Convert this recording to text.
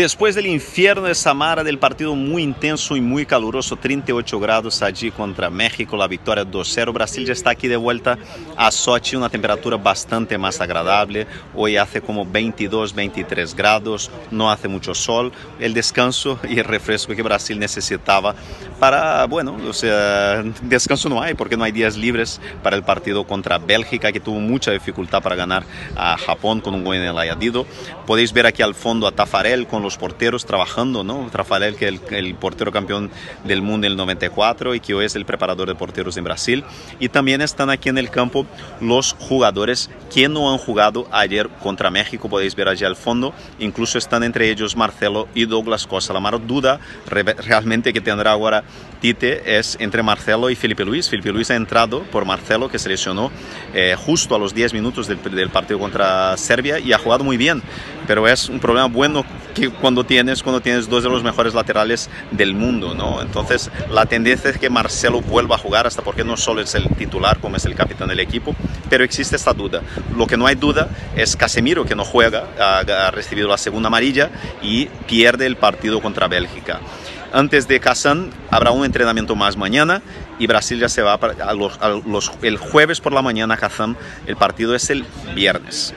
Después del infierno de Samara, del partido muy intenso y muy caluroso, 38 grados allí contra México, la victoria 2-0, Brasil ya está aquí de vuelta a Sochi, una temperatura bastante más agradable. Hoy hace como 22, 23 grados, no hace mucho sol. El descanso y el refresco que Brasil necesitaba para, bueno, o sea, descanso no hay porque no hay días libres para el partido contra Bélgica, que tuvo mucha dificultad para ganar a Japón con un gol añadido. Podéis ver aquí al fondo a Tafarel con los porteros trabajando, ¿no? Rafael, que es el, el, portero campeón del mundo en el 94 y que hoy es el preparador de porteros en Brasil. Y también están aquí en el campo los jugadores que no han jugado ayer contra México, podéis ver allí al fondo. Incluso están entre ellos Marcelo y Douglas Costa. La mayor duda realmente que tendrá ahora Tite es entre Marcelo y Felipe Luis. Felipe Luis ha entrado por Marcelo, que se lesionó eh, justo a los 10 minutos del, del partido contra Serbia y ha jugado muy bien. Pero es un problema bueno que cuando tienes, cuando tienes dos de los mejores laterales del mundo, ¿no? Entonces la tendencia es que Marcelo vuelva a jugar, hasta porque no solo es el titular, como es el capitán del equipo, pero existe esta duda. Lo que no hay duda es Casemiro, que no juega, ha, recibido la segunda amarilla y pierde el partido contra Bélgica. Antes de Kazán habrá un entrenamiento más mañana y Brasil ya se va a los, a los, el jueves por la mañana a Kazán. El partido es el viernes.